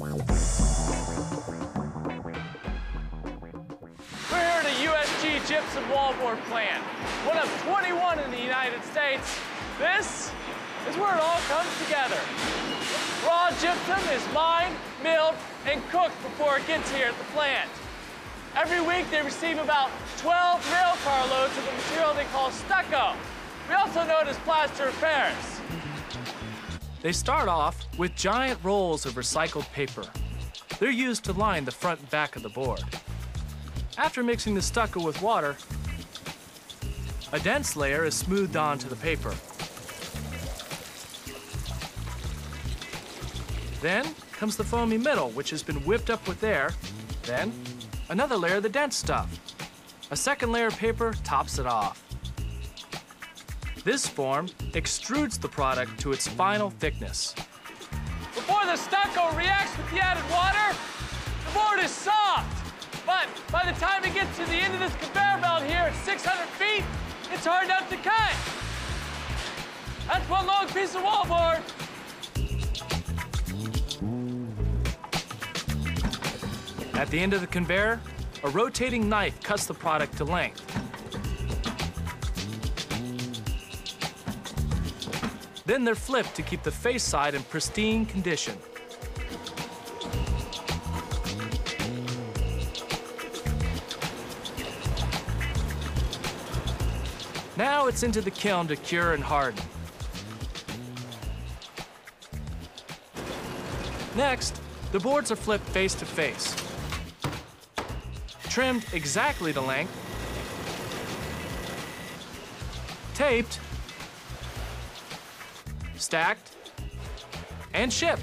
We're here at a USG gypsum wallboard plant, one of 21 in the United States. This is where it all comes together. Raw gypsum is mined, milled, and cooked before it gets here at the plant. Every week they receive about 12 rail car loads of the material they call stucco. We also know it as plaster of Paris. They start off with giant rolls of recycled paper. They're used to line the front and back of the board. After mixing the stucco with water, a dense layer is smoothed onto the paper. Then comes the foamy middle, which has been whipped up with air. Then, another layer of the dense stuff. A second layer of paper tops it off. This form extrudes the product to its final thickness. Before the stucco reacts with the added water, the board is soft. But by the time it gets to the end of this conveyor belt here at 600 feet, it's hard enough to cut. That's one long piece of wallboard. At the end of the conveyor, a rotating knife cuts the product to length. Then they're flipped to keep the face side in pristine condition. Now it's into the kiln to cure and harden. Next, the boards are flipped face to face. Trimmed exactly to length. Taped stacked, and shipped.